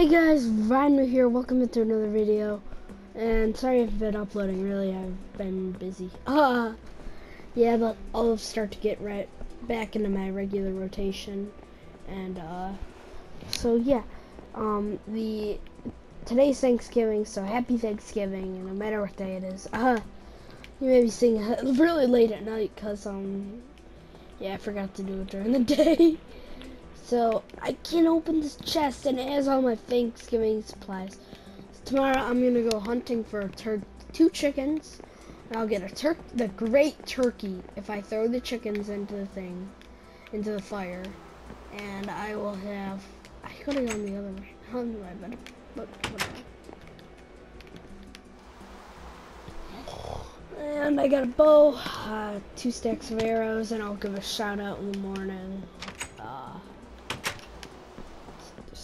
Hey guys, Ryan here. Welcome to another video. And sorry I've been uploading. Really, I've been busy. Uh, yeah, but I'll start to get right back into my regular rotation. And uh, so yeah, um, the today's Thanksgiving, so happy Thanksgiving. And no matter what day it is, uh, you may be seeing it really late at night, cause um, yeah, I forgot to do it during the day. So I can't open this chest and it has all my Thanksgiving supplies. So tomorrow I'm gonna go hunting for two chickens. And I'll get a tur the great turkey if I throw the chickens into the thing, into the fire. And I will have. I could have gone the other way. On the way, but look, And I got a bow, uh, two stacks of arrows, and I'll give a shout out in the morning.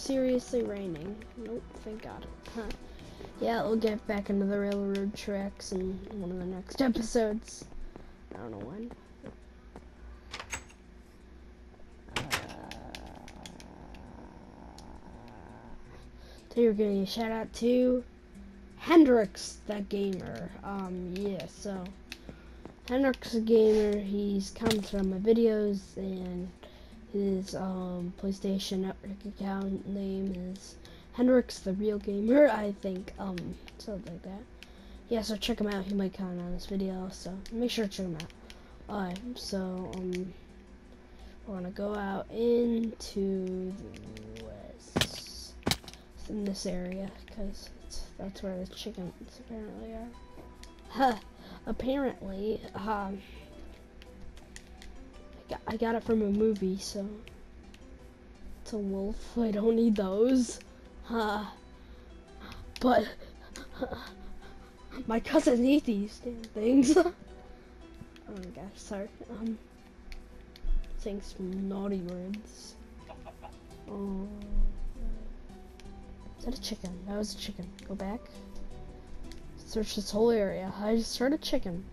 Seriously raining. Nope, thank God. Huh. Yeah, we'll get back into the railroad tracks in one of the next episodes. I don't know when. Uh, today we're getting a shout out to Hendrix the Gamer. Um, yeah, so Hendrix the Gamer, he's come from my videos and his um, PlayStation Network account name is Hendrix the Real Gamer, I think, um, something like that. Yeah, so check him out. He might comment on this video, so make sure to check him out. Alright, so um, we're gonna go out into the west, in this area, because that's where the chickens apparently are. Huh, apparently, um, I got it from a movie, so it's a wolf. I don't need those. Uh, but my cousin eat these damn things. oh my gosh, sorry. Um, saying some naughty words. Oh, is that a chicken? That was a chicken. Go back. Search this whole area. I just heard a chicken.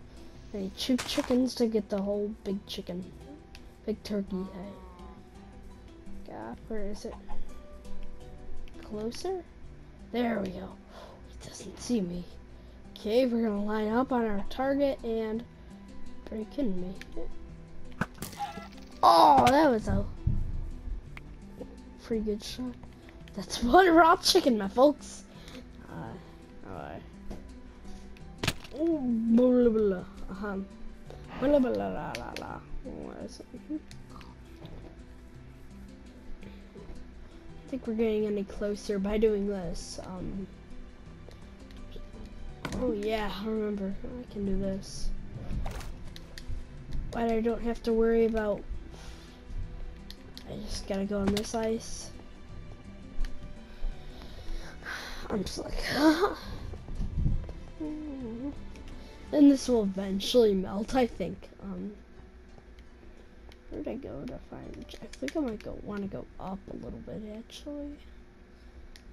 I need two chickens to get the whole big chicken. Big turkey head. God, where is it? Closer? There we go. He doesn't see me. Okay, we're gonna line up on our target and are you kidding me? Oh, that was a pretty good shot. That's one raw chicken, my folks. Uh, alright. Oh, blah, blah, blah. Uh -huh. blah, blah, blah, blah, blah. I think we're getting any closer by doing this. Um, oh yeah, I remember. I can do this. But I don't have to worry about... I just gotta go on this ice. I'm just like... and this will eventually melt, I think. Um, Where'd I go to find? I think I might go want to go up a little bit actually.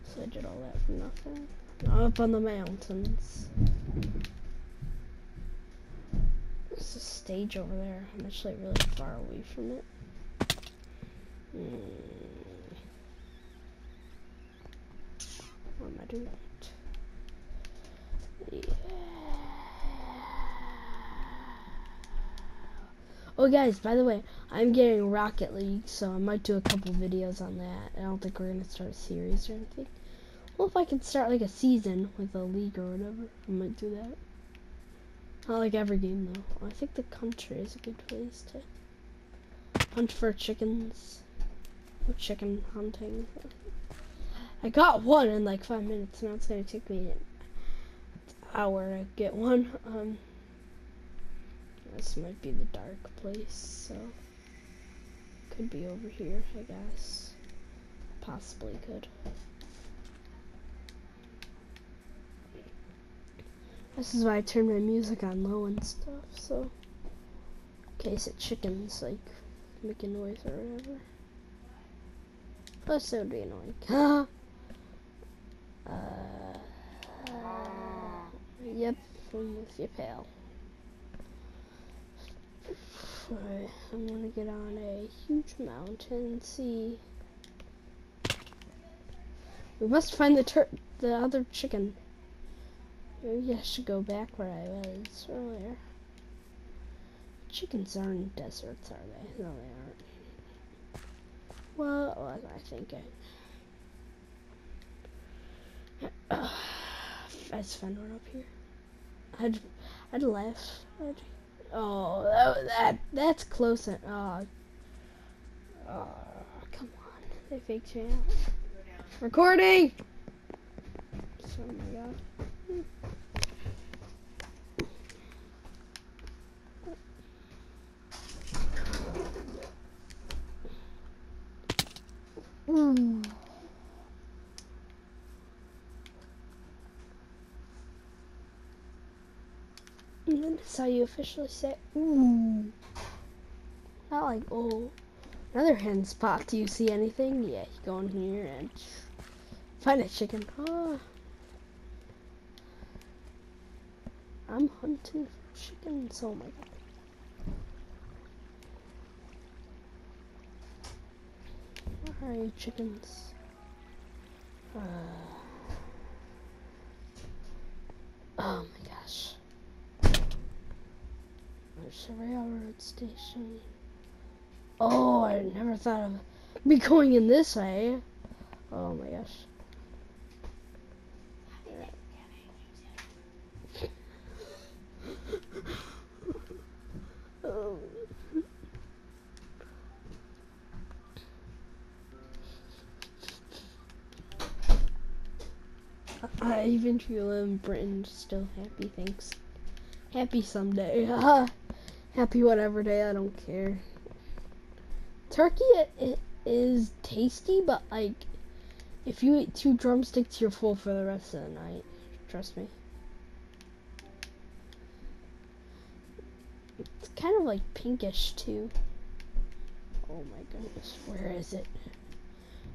So I did all that for nothing. Up on the mountains. There's a stage over there. I'm actually really far away from it. Mm. What am I doing? Oh guys, by the way, I'm getting Rocket League, so I might do a couple videos on that. I don't think we're gonna start a series or anything. Well, if I can start like a season with a league or whatever, I might do that. Not like every game though. I think the country is a good place to hunt for chickens. Or chicken hunting. I got one in like five minutes. Now it's gonna take me an hour to get one. Um. This might be the dark place, so could be over here, I guess. Possibly could. This is why I turned my music on low and stuff, so in case it chickens like making noise or whatever. Plus, that would be annoying. uh, yep, I'm with you, pal. Alright, I'm gonna get on a huge mountain and see We must find the tur the other chicken. Maybe I should go back where I was earlier. Chickens aren't deserts, are they? No, they aren't. What I thinking? As Fen went up here, I'd I'd laugh. I'd, oh, that, that that's close. And, oh, oh, come on, they me out. Recording. Oh my god. Mm. How you officially say, ooh. Not like, oh. Another hen spot. Do you see anything? Yeah, you go in here and find a chicken. Oh. I'm hunting for chickens. Oh my god. Where are you chickens? Uh, oh my gosh. There's railroad station. Oh, I never thought of me going in this way. Oh my gosh. I even feel in Britain still happy, thanks. Happy someday. happy whatever day, I don't care. Turkey it is tasty, but like, if you eat two drumsticks, you're full for the rest of the night. Trust me. It's kind of like pinkish too. Oh my goodness, where is it?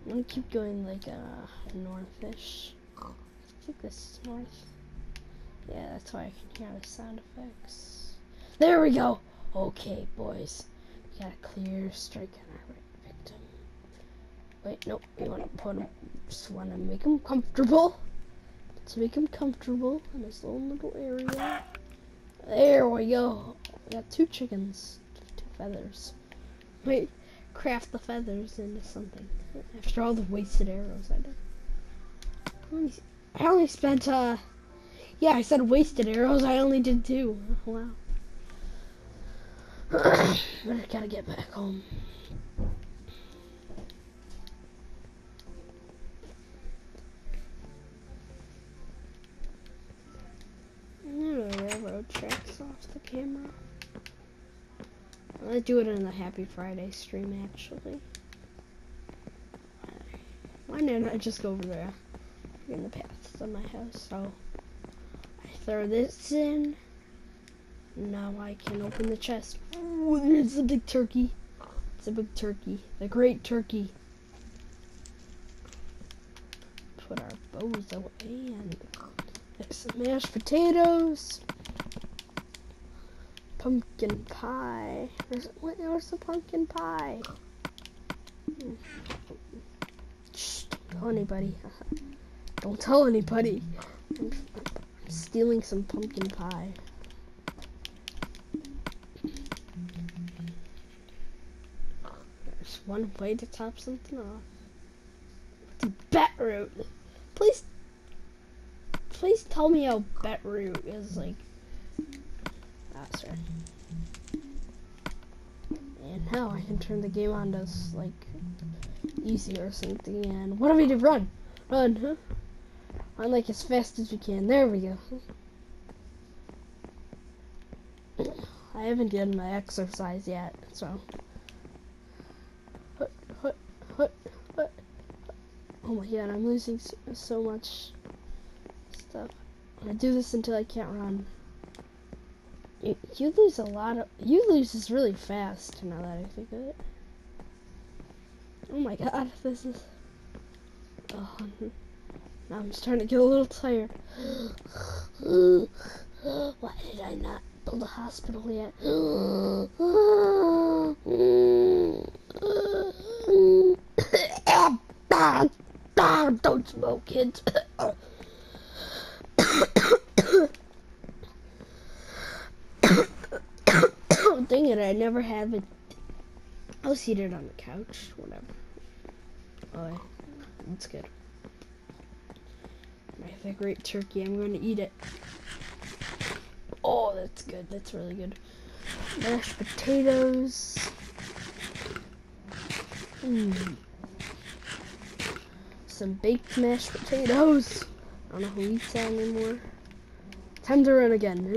I'm gonna keep going like uh, northish I think this is north. Yeah, that's why I can hear the sound effects. There we go! Okay, boys. We got a clear strike on our victim. Wait, nope. We want to put him, just want to make him comfortable. Let's make him comfortable in his own little area. There we go. We got two chickens, two feathers. Wait, craft the feathers into something. After all the wasted arrows I did. I only spent, uh, yeah, I said wasted arrows. I only did two. Wow. I gotta get back home. railroad tracks off the camera. Gonna do it in the Happy Friday stream, actually. Why didn't I just go over there? in the path of my house. So I throw this in. Now I can open the chest. Ooh, there's a big turkey. It's a big turkey. The great turkey. Put our bows away and some mashed potatoes. Pumpkin pie. Where's, where's the pumpkin pie? Shh, don't tell anybody. Don't tell anybody. I'm, stealing some pumpkin pie. One way to top something off. The beetroot. Please, please tell me how beetroot is like. Ah, sorry. And now I can turn the game on to like easy or something. And what do we do? Run, run, huh? Run like as fast as we can. There we go. I haven't done my exercise yet, so. What oh my god, I'm losing so, so much stuff. I'm do this until I can't run. You, you lose a lot of. You lose this really fast now that I think of it. Oh my god, this is. Oh. now I'm starting to get a little tired. Why did I not build a hospital yet? Don't smoke, kids. Dang it, I never have it. I'll seat it on the couch, whatever. Oh, that's good. I have a great turkey, I'm going to eat it. Oh, that's good, that's really good. Mashed potatoes. Mm. Some baked mashed potatoes. I don't know who eats that anymore. Time to run again.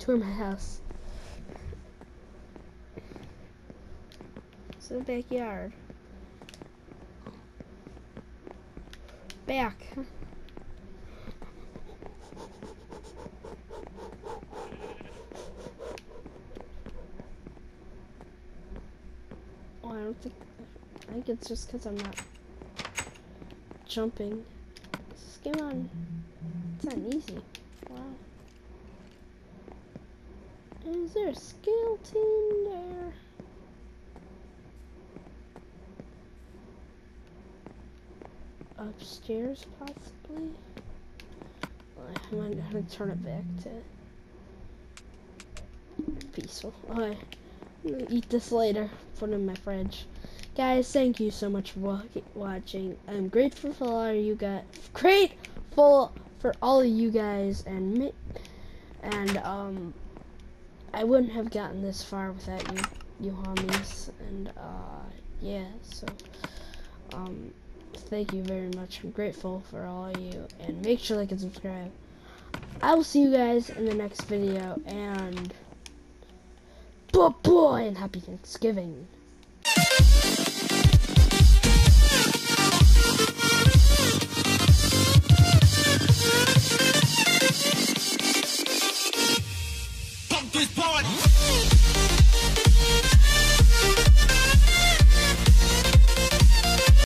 Tour my house. It's the backyard. Back. Oh, I don't think. I it's just because I'm not jumping. This game on. It's not easy. Wow. Is there a skeleton there? Upstairs, possibly? I might have to turn it back to peaceful. Okay. I'm gonna eat this later. Put it in my fridge. Guys, thank you so much for watching. I'm grateful for all you guys. Grateful for all of you guys and me. And um, I wouldn't have gotten this far without you, you homies. And uh, yeah. So um, thank you very much. I'm grateful for all of you. And make sure like and subscribe. I will see you guys in the next video. And bye bye and happy Thanksgiving.